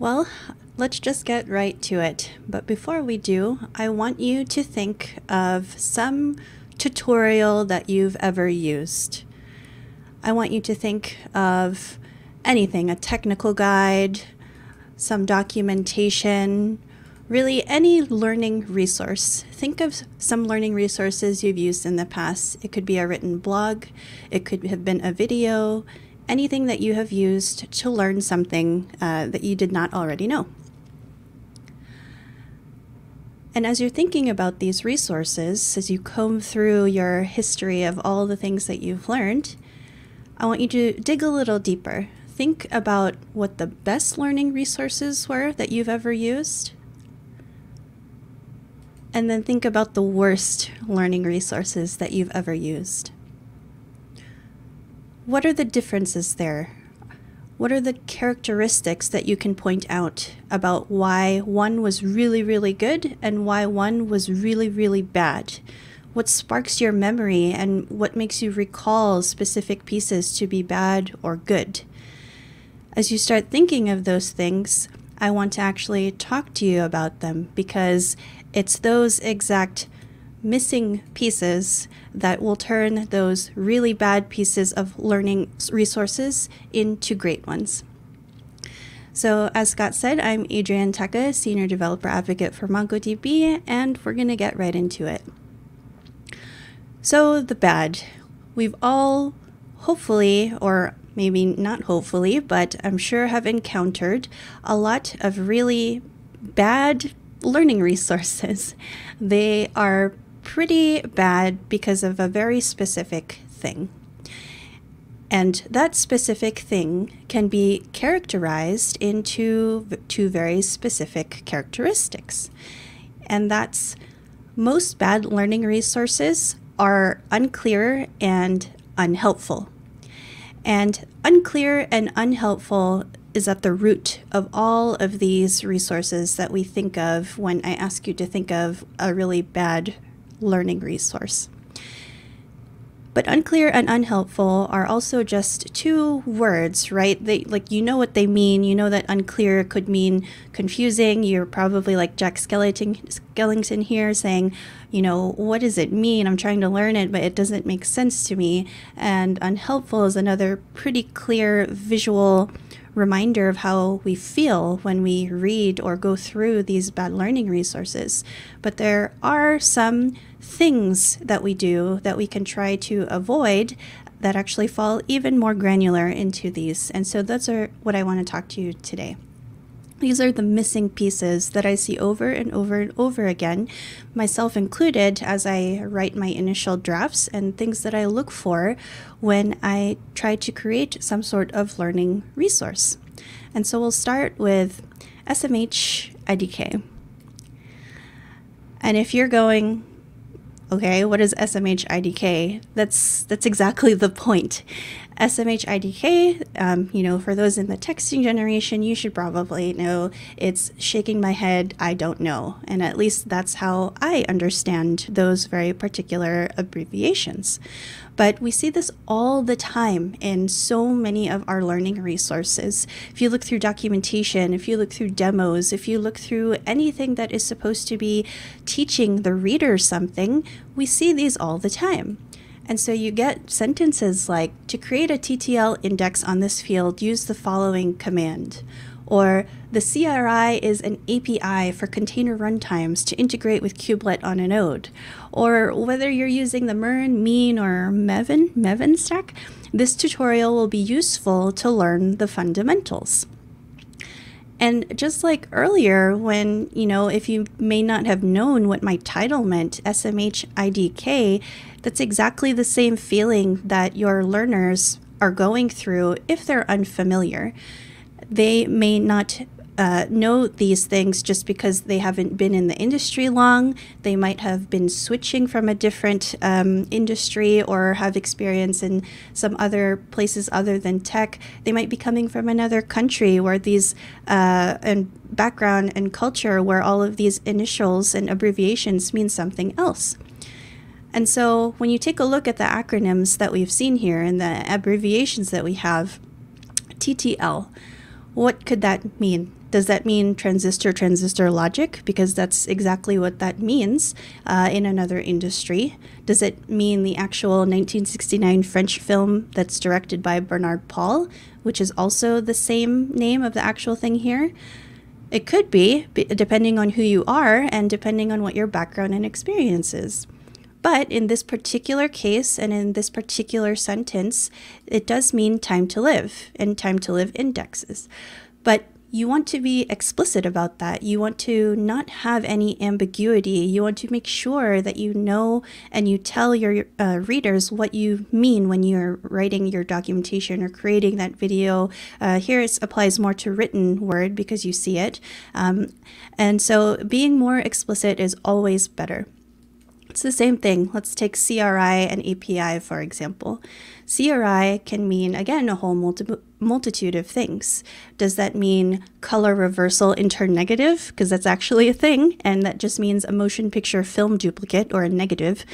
Well, let's just get right to it. But before we do, I want you to think of some tutorial that you've ever used. I want you to think of anything a technical guide, some documentation, really any learning resource. Think of some learning resources you've used in the past. It could be a written blog, it could have been a video, anything that you have used to learn something uh, that you did not already know. And as you're thinking about these resources, as you comb through your history of all the things that you've learned, I want you to dig a little deeper. Think about what the best learning resources were that you've ever used. And then think about the worst learning resources that you've ever used. What are the differences there? What are the characteristics that you can point out about why one was really, really good and why one was really, really bad? What sparks your memory and what makes you recall specific pieces to be bad or good? As you start thinking of those things, I want to actually talk to you about them because it's those exact missing pieces that will turn those really bad pieces of learning resources into great ones. So, as Scott said, I'm Adrienne Tacke, Senior Developer Advocate for MongoDB, and we're going to get right into it. So, the bad. We've all, hopefully, or maybe not hopefully, but I'm sure have encountered a lot of really bad learning resources. They are pretty bad because of a very specific thing. And that specific thing can be characterized into two very specific characteristics. And that's most bad learning resources are unclear and unhelpful. And unclear and unhelpful is at the root of all of these resources that we think of when I ask you to think of a really bad learning resource. But unclear and unhelpful are also just two words, right? They like you know what they mean. You know that unclear could mean confusing. You're probably like Jack Skellington, here saying, you know, what does it mean? I'm trying to learn it, but it doesn't make sense to me. And unhelpful is another pretty clear visual reminder of how we feel when we read or go through these bad learning resources. But there are some things that we do that we can try to avoid that actually fall even more granular into these. And so those are what I want to talk to you today. These are the missing pieces that I see over and over and over again, myself included, as I write my initial drafts and things that I look for when I try to create some sort of learning resource. And so we'll start with SMH IDK. And if you're going, okay, what is SMH IDK? That's that's exactly the point. SMH IDK, um, you know, for those in the texting generation, you should probably know it's shaking my head, I don't know. And at least that's how I understand those very particular abbreviations. But we see this all the time in so many of our learning resources. If you look through documentation, if you look through demos, if you look through anything that is supposed to be teaching the reader something, we see these all the time. And so you get sentences like to create a TTL index on this field, use the following command. Or the CRI is an API for container runtimes to integrate with kubelet on a node. Or whether you're using the MERN, MEAN, or Maven, Maven stack, this tutorial will be useful to learn the fundamentals. And just like earlier, when, you know, if you may not have known what my title meant, SMH IDK, that's exactly the same feeling that your learners are going through if they're unfamiliar. They may not uh, know these things just because they haven't been in the industry long. They might have been switching from a different um, industry or have experience in some other places other than tech. They might be coming from another country where these uh, and background and culture where all of these initials and abbreviations mean something else. And so when you take a look at the acronyms that we've seen here and the abbreviations that we have, TTL, what could that mean? Does that mean transistor transistor logic? Because that's exactly what that means uh, in another industry. Does it mean the actual 1969 French film that's directed by Bernard Paul, which is also the same name of the actual thing here? It could be, depending on who you are and depending on what your background and experience is. But in this particular case and in this particular sentence, it does mean time to live and time to live indexes. But you want to be explicit about that. You want to not have any ambiguity. You want to make sure that you know and you tell your uh, readers what you mean when you're writing your documentation or creating that video. Uh, here it applies more to written word because you see it. Um, and so being more explicit is always better. It's the same thing. Let's take CRI and API, for example. CRI can mean, again, a whole multi multitude of things. Does that mean color reversal internegative? Because that's actually a thing, and that just means a motion picture film duplicate or a negative.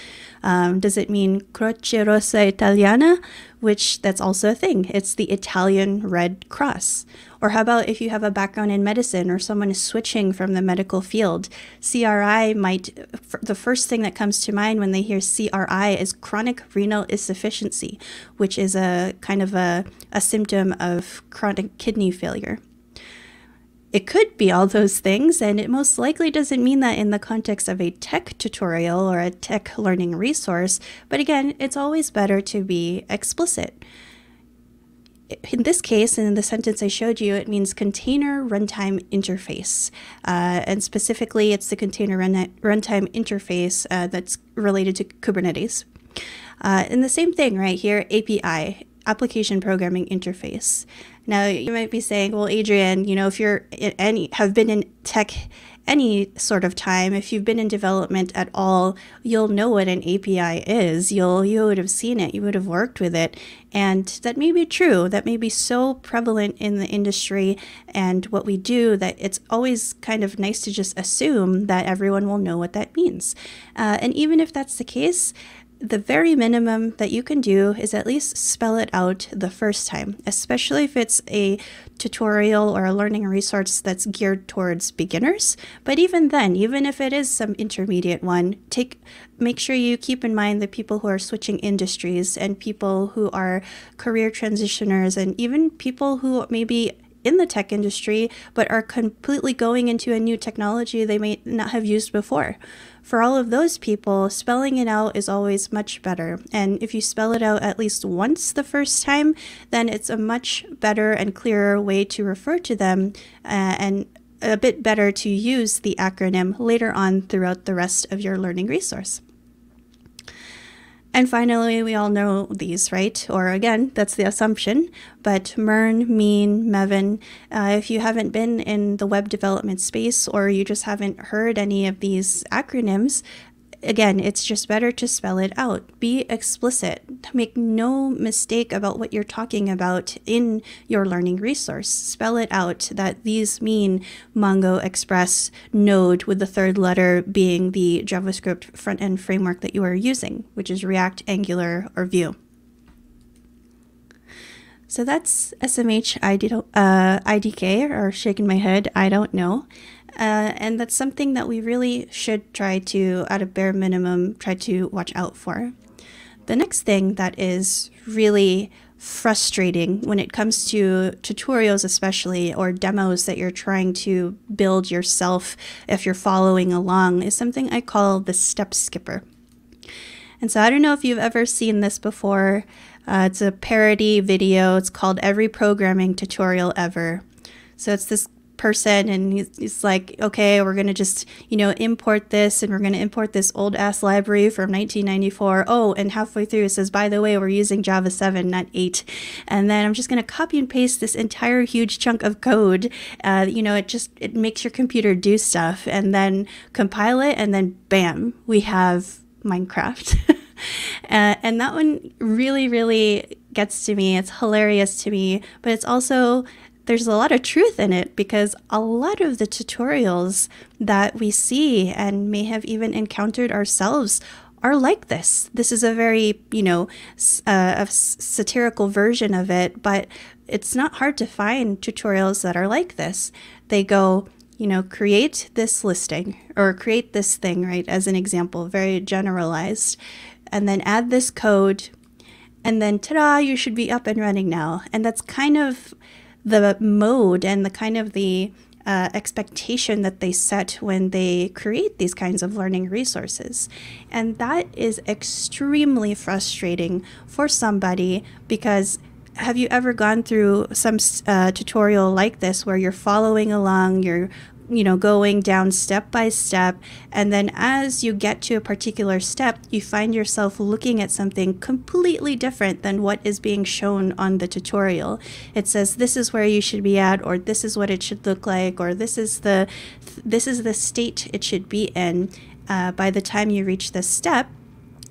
Um, does it mean Croce Rossa Italiana, which that's also a thing? It's the Italian Red Cross. Or how about if you have a background in medicine or someone is switching from the medical field? CRI might, the first thing that comes to mind when they hear CRI is chronic renal insufficiency, which is a kind of a, a symptom of chronic kidney failure. It could be all those things, and it most likely doesn't mean that in the context of a tech tutorial or a tech learning resource, but again, it's always better to be explicit. In this case, in the sentence I showed you, it means container runtime interface. Uh, and specifically, it's the container run runtime interface uh, that's related to Kubernetes. Uh, and the same thing right here, API, application programming interface. Now you might be saying, well, Adrienne, you know, if you're any have been in tech any sort of time, if you've been in development at all, you'll know what an API is. You'll you would have seen it, you would have worked with it, and that may be true. That may be so prevalent in the industry and what we do that it's always kind of nice to just assume that everyone will know what that means. Uh, and even if that's the case, the very minimum that you can do is at least spell it out the first time, especially if it's a tutorial or a learning resource that's geared towards beginners. But even then, even if it is some intermediate one, take make sure you keep in mind the people who are switching industries and people who are career transitioners and even people who maybe in the tech industry but are completely going into a new technology they may not have used before for all of those people, spelling it out is always much better. And if you spell it out at least once the first time, then it's a much better and clearer way to refer to them uh, and a bit better to use the acronym later on throughout the rest of your learning resource. And finally, we all know these, right? Or again, that's the assumption. But MERN, MEAN, MEVN, uh, if you haven't been in the web development space or you just haven't heard any of these acronyms, again, it's just better to spell it out. Be explicit. Make no mistake about what you're talking about in your learning resource. Spell it out that these mean Mongo, Express, Node, with the third letter being the JavaScript front end framework that you are using, which is React, Angular, or Vue. So that's SMH ID, uh, IDK, or shaking my head, I don't know. Uh, and that's something that we really should try to, at a bare minimum, try to watch out for. The next thing that is really frustrating when it comes to tutorials, especially, or demos that you're trying to build yourself if you're following along, is something I call the step skipper. And so I don't know if you've ever seen this before. Uh, it's a parody video. It's called Every Programming Tutorial Ever. So it's this person and he's, he's like okay we're going to just you know import this and we're going to import this old ass library from 1994 oh and halfway through it says by the way we're using java 7 not 8 and then i'm just going to copy and paste this entire huge chunk of code uh, you know it just it makes your computer do stuff and then compile it and then bam we have minecraft. Uh, and that one really really gets to me. It's hilarious to me but it's also there's a lot of truth in it because a lot of the tutorials that we see and may have even encountered ourselves are like this. This is a very, you know, uh, a satirical version of it, but it's not hard to find tutorials that are like this. they go, you know, create this listing or create this thing, right, as an example, very generalized, and then add this code, and then ta da, you should be up and running now. And that's kind of the mode and the kind of the uh, expectation that they set when they create these kinds of learning resources. And that is extremely frustrating for somebody because have you ever gone through some uh, tutorial like this where you're following along, you're you know, going down step by step. And then as you get to a particular step, you find yourself looking at something completely different than what is being shown on the tutorial. It says this is where you should be at, or this is what it should look like, or this is the this is the state it should be in. Uh, by the time you reach this step,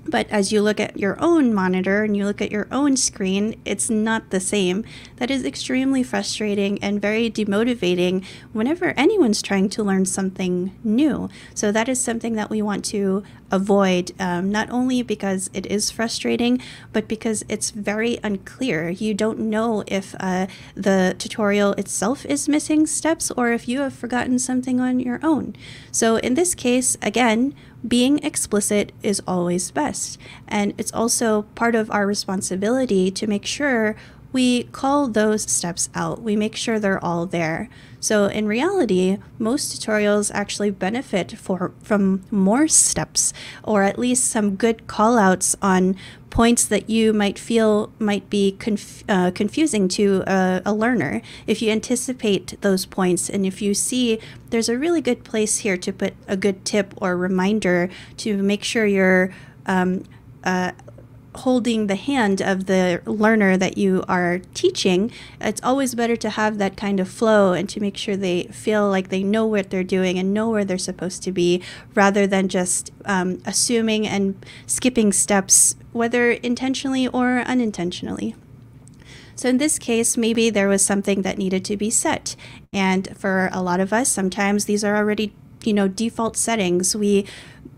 but as you look at your own monitor and you look at your own screen, it's not the same. That is extremely frustrating and very demotivating whenever anyone's trying to learn something new. So, that is something that we want to avoid, um, not only because it is frustrating, but because it's very unclear. You don't know if uh, the tutorial itself is missing steps or if you have forgotten something on your own. So, in this case, again, being explicit is always best. And it's also part of our responsibility to make sure we call those steps out. We make sure they're all there. So in reality, most tutorials actually benefit for from more steps or at least some good callouts on points that you might feel might be conf- uh, confusing to a, a, learner. If you anticipate those points and if you see there's a really good place here to put a good tip or reminder to make sure you're um, uh, holding the hand of the learner that you are teaching, it's always better to have that kind of flow and to make sure they feel like they know what they're doing and know where they're supposed to be rather than just um, assuming and skipping steps, whether intentionally or unintentionally. So in this case, maybe there was something that needed to be set. And for a lot of us, sometimes these are already, you know, default settings. We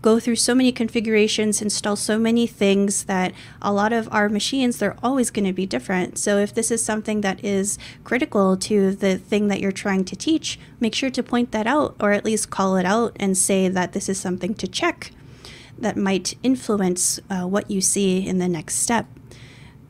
go through so many configurations, install so many things that a lot of our machines, they're always going to be different. So if this is something that is critical to the thing that you're trying to teach, make sure to point that out or at least call it out and say that this is something to check that might influence uh, what you see in the next step.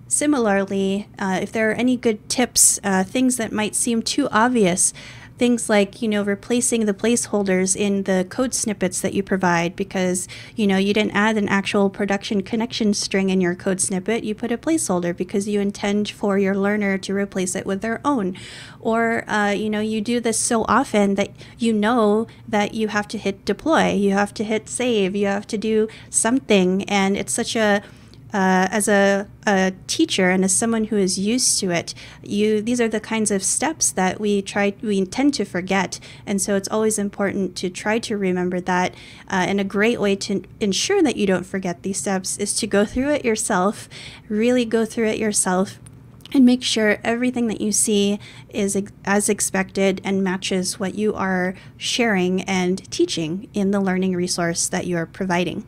Similarly, uh, if there are any good tips, uh, things that might seem too obvious, things like you know replacing the placeholders in the code snippets that you provide because you know you didn't add an actual production connection string in your code snippet. You put a placeholder because you intend for your learner to replace it with their own. Or uh, you know you do this so often that you know that you have to hit deploy you have to hit save you have to do something. And it's such a uh, as a, a, teacher and as someone who is used to it, you these are the kinds of steps that we try we tend to forget, and so it's always important to try to remember that. Uh, and a great way to ensure that you don't forget these steps is to go through it yourself, really go through it yourself. And make sure everything that you see is ex- as expected and matches what you are sharing and teaching in the learning resource that you are providing.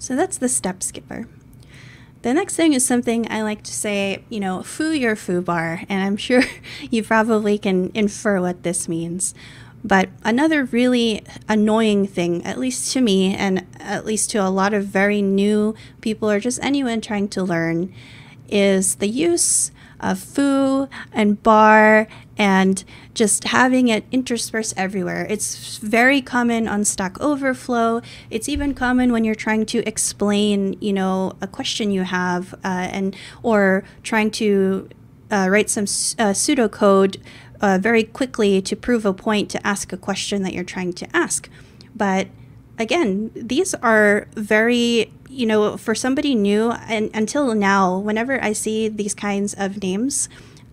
So that's the step skipper. The next thing is something I like to say, you know, foo your foo bar, and I'm sure you probably can infer what this means. But another really annoying thing, at least to me, and at least to a lot of very new people or just anyone trying to learn, is the use of foo and bar and just having it interspersed everywhere. It's very common on Stack Overflow. It's even common when you're trying to explain, you know, a question you have, uh, and or trying to uh, write some uh, pseudocode uh, very quickly to prove a point to ask a question that you're trying to ask. But again, these are very, you know, for somebody new, and until now, whenever I see these kinds of names,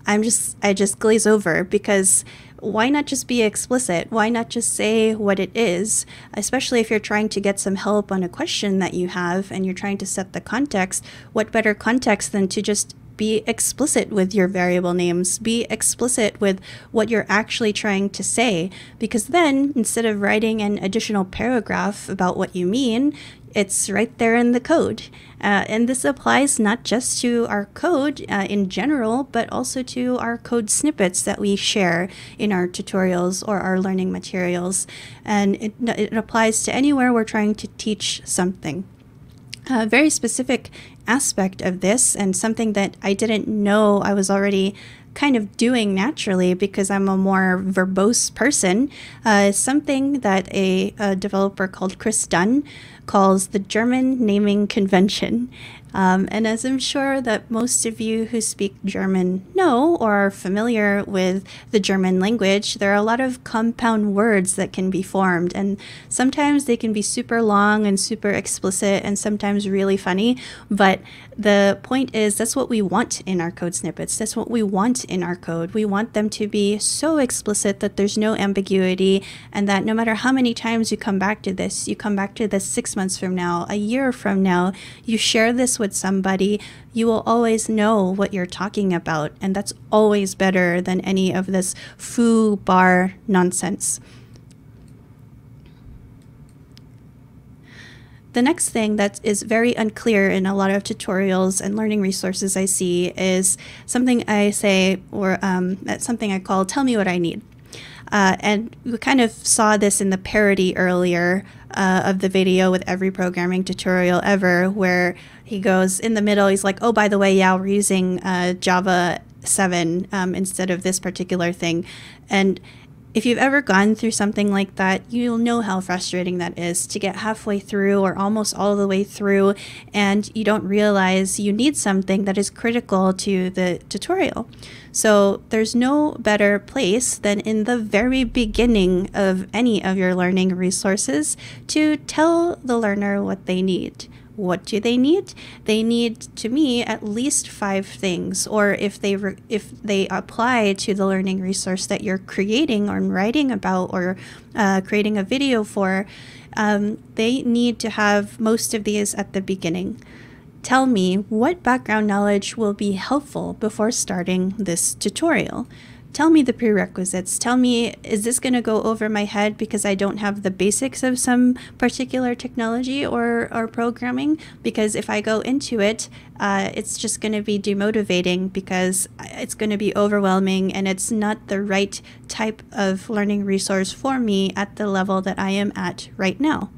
I'm just I just glaze over because why not just be explicit? Why not just say what it is? Especially if you're trying to get some help on a question that you have and you're trying to set the context, what better context than to just be explicit with your variable names. Be explicit with what you're actually trying to say. Because then, instead of writing an additional paragraph about what you mean, It's right there in the code. Uh, and this applies not just to our code uh, in general, but also to our code snippets that we share in our tutorials or our learning materials. And it, it applies to anywhere we're trying to teach something. A very specific aspect of this, and something that I didn't know I was already kind of doing naturally because I'm a more verbose person, uh, something that a, a developer called Chris Dunn calls the German Naming Convention. Um, and as I'm sure that most of you who speak German know or are familiar with the German language, there are a lot of compound words that can be formed. And sometimes they can be super long and super explicit and sometimes really funny. But the point is, that's what we want in our code snippets. That's what we want in our code. We want them to be so explicit that there's no ambiguity and that no matter how many times you come back to this, you come back to this six months from now, a year from now, you share this with somebody, you will always know what you're talking about. And that's always better than any of this foo bar nonsense. The next thing that is very unclear in a lot of tutorials and learning resources I see is something I say, or um, something I call tell me what I need. Uh, and we kind of saw this in the parody earlier uh, of the video with every programming tutorial ever, where he goes in the middle, he's like, oh, by the way, yeah, we're using uh, Java 7 um, instead of this particular thing. And if you've ever gone through something like that, you'll know how frustrating that is to get halfway through or almost all the way through and you don't realize you need something that is critical to the tutorial. So there's no better place than in the very beginning of any of your learning resources to tell the learner what they need. What do they need? They need, to me, at least five things. Or if they re- if they apply to the learning resource that you're creating or writing about or uh, creating a video for, um, they need to have most of these at the beginning. Tell me what background knowledge will be helpful before starting this tutorial tell me the prerequisites. Tell me, is this going to go over my head because I don't have the basics of some particular technology or, or programming? Because if I go into it, uh, it's just going to be demotivating because it's going to be overwhelming and it's not the right type of learning resource for me at the level that I am at right now.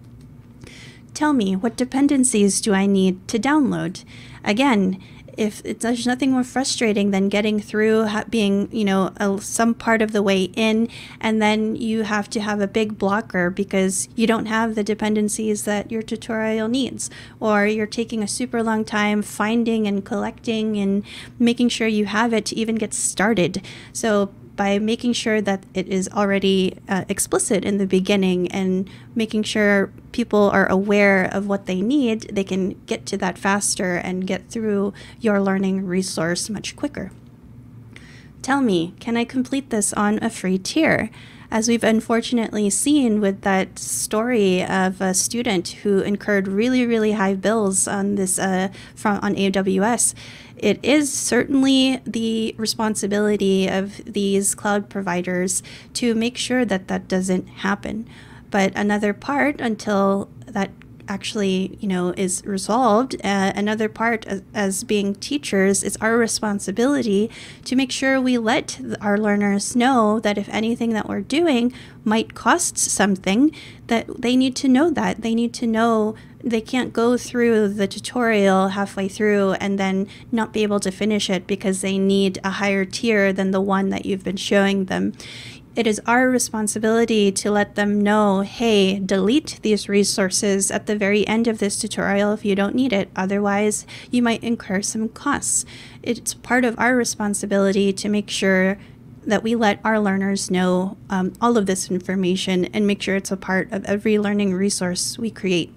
Tell me, what dependencies do I need to download? Again, if it's, there's nothing more frustrating than getting through being you know a, some part of the way in and then you have to have a big blocker because you don't have the dependencies that your tutorial needs or you're taking a super long time finding and collecting and making sure you have it to even get started. So by making sure that it is already uh, explicit in the beginning and making sure people are aware of what they need, they can get to that faster and get through your learning resource much quicker. Tell me, can I complete this on a free tier? As we've unfortunately seen with that story of a student who incurred really, really high bills on this uh, from on AWS, it is certainly the responsibility of these cloud providers to make sure that that doesn't happen. But another part until that actually you know is resolved uh, another part as, as, being teachers it's our responsibility to make sure we let our learners know that if anything that we're doing might cost something that they need to know that. They need to know they can't go through the tutorial halfway through and then not be able to finish it because they need a higher tier than the one that you've been showing them it is our responsibility to let them know, hey, delete these resources at the very end of this tutorial if you don't need it. Otherwise, you might incur some costs. It's part of our responsibility to make sure that we let our learners know um, all of this information and make sure it's a part of every learning resource we create.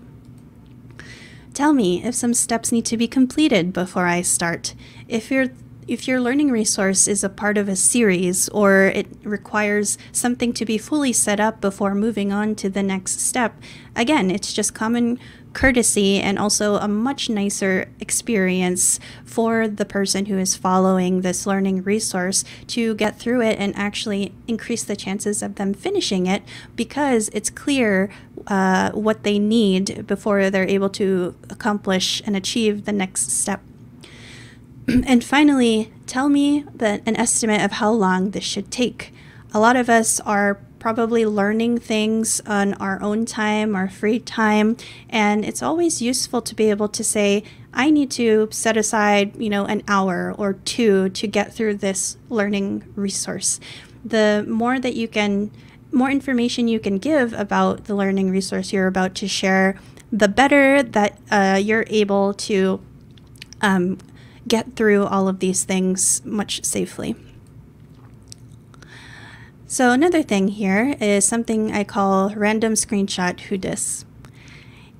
Tell me if some steps need to be completed before I start. If you're if your learning resource is a part of a series or it requires something to be fully set up before moving on to the next step, again, it's just common courtesy and also a much nicer experience for the person who is following this learning resource to get through it and actually increase the chances of them finishing it because it's clear uh, what they need before they're able to accomplish and achieve the next step. and finally, tell me an estimate of how long this should take. A lot of us are probably learning things on our own time or free time, and it's always useful to be able to say, I need to set aside, you know, an hour or two to get through this learning resource. The more that you can more information you can give about the learning resource you're about to share, the better that uh, you're able to um, get through all of these things much safely. So another thing here is something I call random screenshot whodis.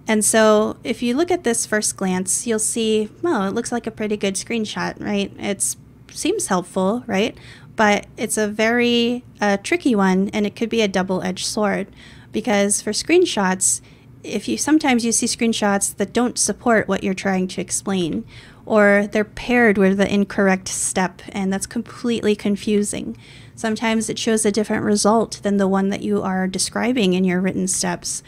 And so if you look at this first glance, you'll see, well, it looks like a pretty good screenshot, right? It seems helpful, right? But it's a very uh, tricky one and it could be a double-edged sword because for screenshots, if you sometimes you see screenshots that don't support what you're trying to explain or they're paired with the incorrect step and that's completely confusing. Sometimes it shows a different result than the one that you are describing in your written steps.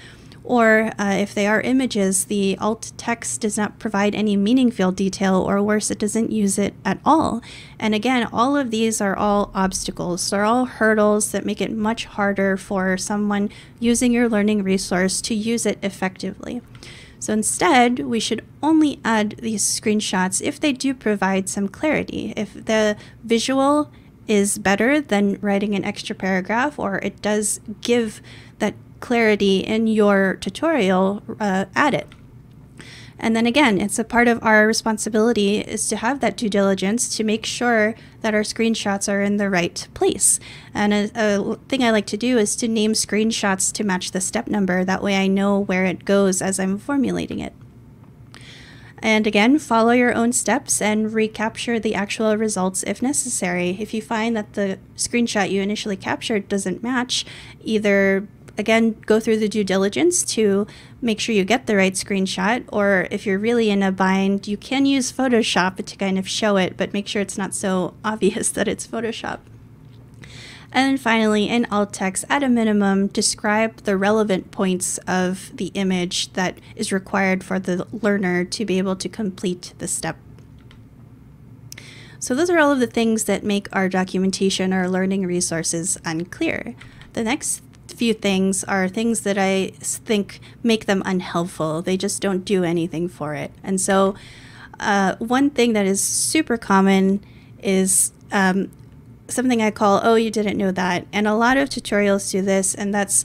Or uh, if they are images, the alt text does not provide any meaning field detail, or worse, it doesn't use it at all. And again, all of these are all obstacles. They're all hurdles that make it much harder for someone using your learning resource to use it effectively. So instead, we should only add these screenshots if they do provide some clarity. If the visual is better than writing an extra paragraph or it does give that clarity in your tutorial, uh, add it. And then again, it's a part of our responsibility is to have that due diligence to make sure that our screenshots are in the right place. And a, a, thing I like to do is to name screenshots to match the step number. That way I know where it goes as I'm formulating it. And again, follow your own steps and recapture the actual results if necessary. If you find that the screenshot you initially captured doesn't match, either again, go through the due diligence to make sure you get the right screenshot. Or if you're really in a bind, you can use Photoshop to kind of show it, but make sure it's not so obvious that it's Photoshop. And then finally, in alt text, at a minimum, describe the relevant points of the image that is required for the learner to be able to complete the step. So those are all of the things that make our documentation or learning resources unclear. The next few things are things that I think make them unhelpful. They just don't do anything for it. And so, uh, one thing that is super common is um, something I call, oh, you didn't know that. And a lot of tutorials do this, and that's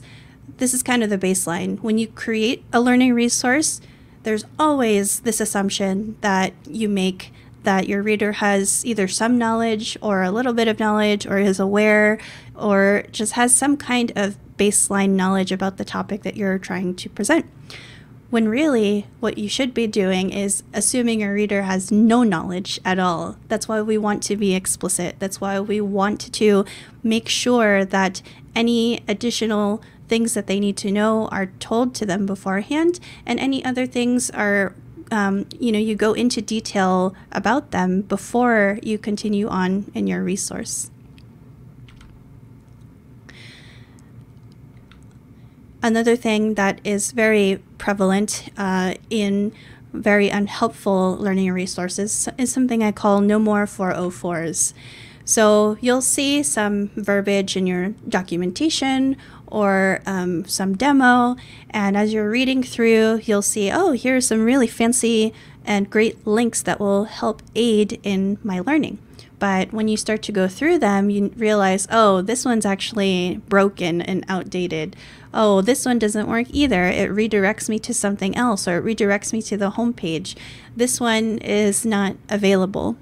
this is kind of the baseline. When you create a learning resource, there's always this assumption that you make that your reader has either some knowledge or a little bit of knowledge or is aware or just has some kind of baseline knowledge about the topic that you're trying to present. When really, what you should be doing is assuming your reader has no knowledge at all. That's why we want to be explicit. That's why we want to make sure that any additional things that they need to know are told to them beforehand, and any other things are um, you know you go into detail about them before you continue on in your resource. Another thing that is very prevalent uh, in very unhelpful learning resources is something I call no more 404s. So you'll see some verbiage in your documentation or um, some demo, and as you're reading through, you'll see, oh, here's some really fancy and great links that will help aid in my learning. But when you start to go through them, you realize, oh, this one's actually broken and outdated. Oh, this one doesn't work either. It redirects me to something else or it redirects me to the home page. This one is not available.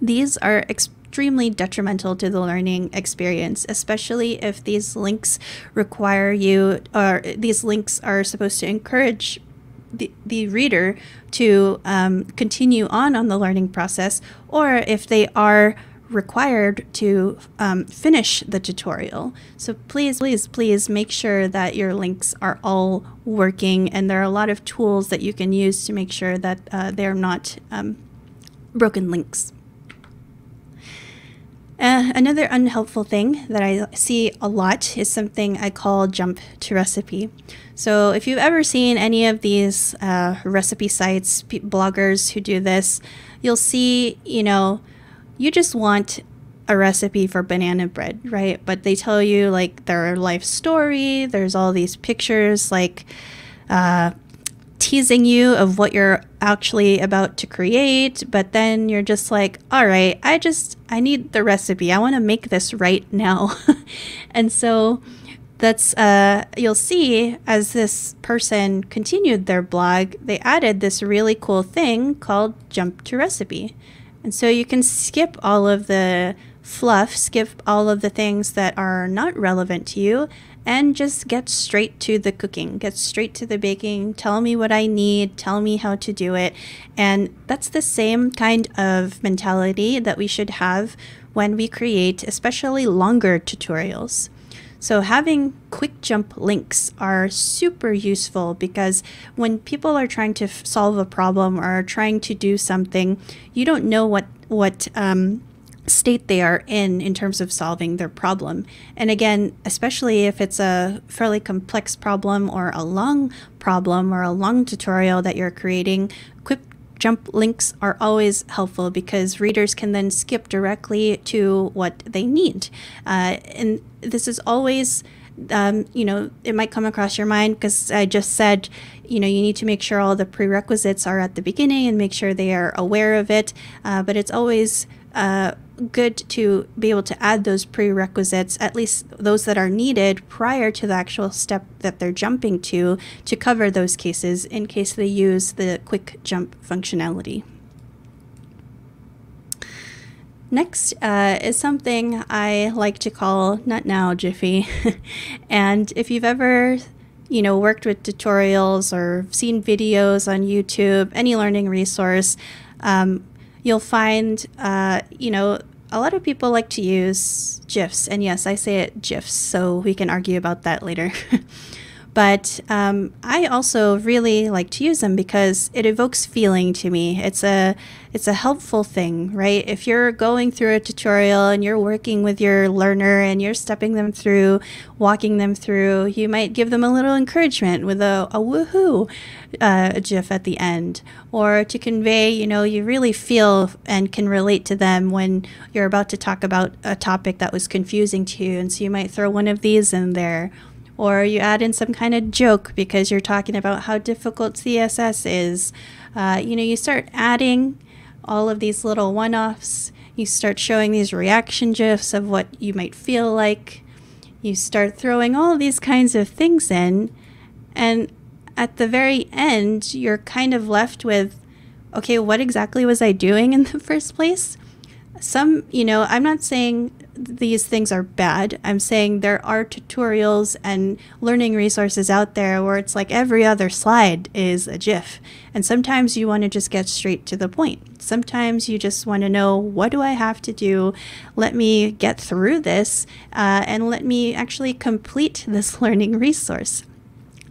These are extremely detrimental to the learning experience, especially if these links require you, or these links are supposed to encourage the, the reader to um, continue on on the learning process, or if they are required to um, finish the tutorial. So please, please, please make sure that your links are all working and there are a lot of tools that you can use to make sure that uh, they're not um, broken links. Uh, another unhelpful thing that I see a lot is something I call jump to recipe. So, if you've ever seen any of these uh, recipe sites, bloggers who do this, you'll see, you know, you just want a recipe for banana bread, right? But they tell you like their life story, there's all these pictures, like, uh, teasing you of what you're actually about to create, but then you're just like, all right, I just, I need the recipe. I want to make this right now. and so that's, uh, you'll see as this person continued their blog, they added this really cool thing called Jump to Recipe. And so you can skip all of the fluff, skip all of the things that are not relevant to you, and just get straight to the cooking, get straight to the baking. Tell me what I need, tell me how to do it. And that's the same kind of mentality that we should have when we create, especially longer tutorials. So, having quick jump links are super useful because when people are trying to solve a problem or trying to do something, you don't know what what um, state they are in in terms of solving their problem. And again, especially if it's a fairly complex problem or a long problem or a long tutorial that you're creating, quick jump links are always helpful because readers can then skip directly to what they need. Uh, and this is always um, you know, it might come across your mind because I just said, you know, you need to make sure all the prerequisites are at the beginning and make sure they are aware of it. Uh, but it's always uh, good to be able to add those prerequisites, at least those that are needed prior to the actual step that they're jumping to, to cover those cases in case they use the quick jump functionality. Next uh, is something I like to call Not Now Jiffy. and if you've ever you know, worked with tutorials or seen videos on YouTube, any learning resource, um, you'll find, uh, you know, a lot of people like to use GIFs. And yes, I say it GIFs, so we can argue about that later. but um, I also really like to use them because it evokes feeling to me. It's a it's a helpful thing, right? If you're going through a tutorial and you're working with your learner and you're stepping them through, walking them through, you might give them a little encouragement with a, a woohoo uh, GIF at the end, or to convey, you know, you really feel and can relate to them when you're about to talk about a topic that was confusing to you. And so you might throw one of these in there or you add in some kind of joke because you're talking about how difficult CSS is. Uh, you know, you start adding all of these little one offs. You start showing these reaction GIFs of what you might feel like. You start throwing all these kinds of things in. And at the very end, you're kind of left with okay, what exactly was I doing in the first place? Some, you know, I'm not saying these things are bad. I'm saying there are tutorials and learning resources out there where it's like every other slide is a GIF. And sometimes you want to just get straight to the point. Sometimes you just want to know what do I have to do? Let me get through this uh, and let me actually complete this learning resource.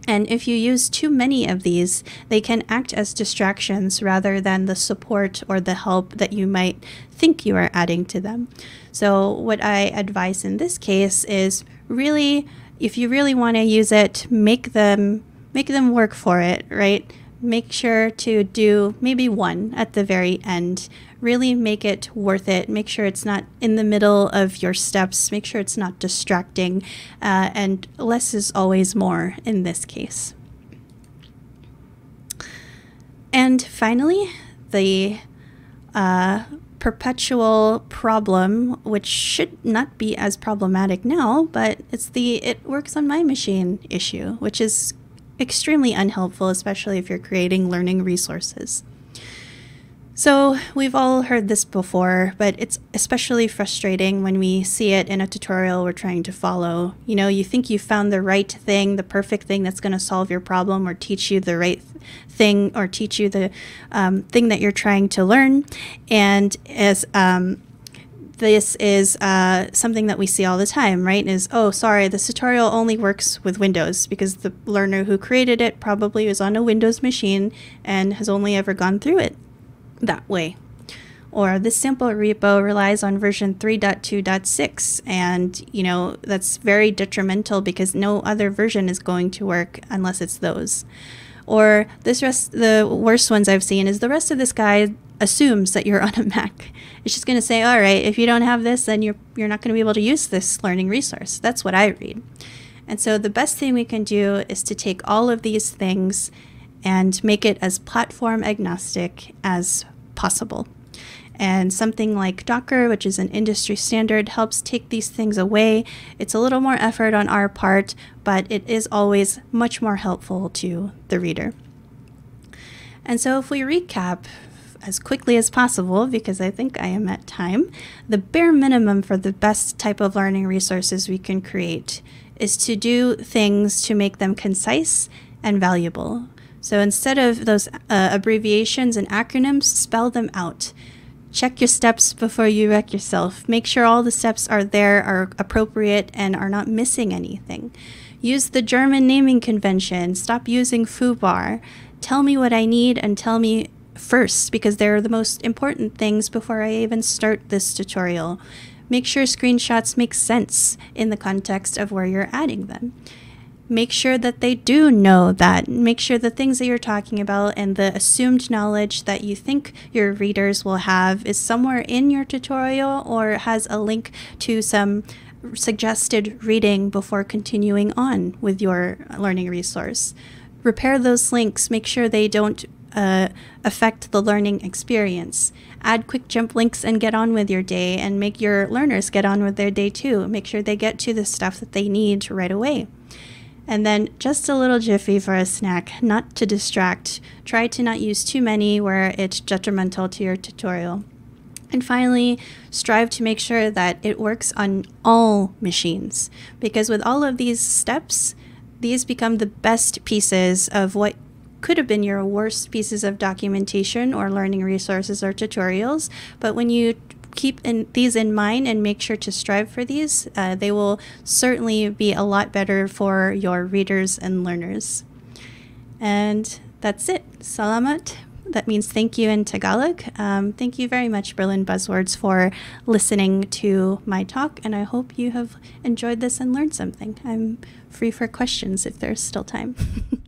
And if you use too many of these, they can act as distractions rather than the support or the help that you might think you are adding to them. So, what I advise in this case is really, if you really want to use it, make them make them work for it, right? Make sure to do maybe one at the very end really make it worth it. Make sure it's not in the middle of your steps. Make sure it's not distracting. Uh, and less is always more in this case. And finally, the uh, perpetual problem, which should not be as problematic now, but it's the it works on my machine issue, which is extremely unhelpful, especially if you're creating learning resources. So, we've all heard this before, but it's especially frustrating when we see it in a tutorial we're trying to follow. You know, you think you found the right thing, the perfect thing that's going to solve your problem or teach you the right thing or teach you the um, thing that you're trying to learn. And as um, this is uh, something that we see all the time, right? Is, oh, sorry, this tutorial only works with Windows because the learner who created it probably was on a Windows machine and has only ever gone through it that way. or this sample repo relies on version 3.2.6 and you know that's very detrimental because no other version is going to work unless it's those. Or this rest the worst ones i've seen is the rest of this guide assumes that you're on a mac. It's just going to say all right if you don't have this then you're you're not going to be able to use this learning resource. That's what i read. And so the best thing we can do is to take all of these things and make it as platform agnostic as possible and something like Docker, which is an industry standard, helps take these things away. It's a little more effort on our part, but it is always much more helpful to the reader. And so, if we recap as quickly as possible, because I think I am at time, the bare minimum for the best type of learning resources we can create is to do things to make them concise and valuable. So instead of those uh, abbreviations and acronyms, spell them out. Check your steps before you wreck yourself. Make sure all the steps are there, are appropriate, and are not missing anything. Use the German naming convention. Stop using foobar. Tell me what I need and tell me first because they're the most important things before I even start this tutorial. Make sure screenshots make sense in the context of where you're adding them make sure that they do know that. Make sure the things that you're talking about and the assumed knowledge that you think your readers will have is somewhere in your tutorial or has a link to some suggested reading before continuing on with your learning resource. Repair those links, make sure they don't uh, affect the learning experience. Add quick jump links and get on with your day, and make your learners get on with their day too. Make sure they get to the stuff that they need right away. And then just a little jiffy for a snack, not to distract. Try to not use too many where it's detrimental to your tutorial. And finally, strive to make sure that it works on all machines because with all of these steps, these become the best pieces of what could have been your worst pieces of documentation or learning resources or tutorials. But when you keep in, these in mind and make sure to strive for these. Uh, they will certainly be a lot better for your readers and learners. And that's it. Salamat. That means thank you in Tagalog. Um, thank you very much, Berlin Buzzwords, for listening to my talk, and I hope you have enjoyed this and learned something. I'm free for questions if there's still time.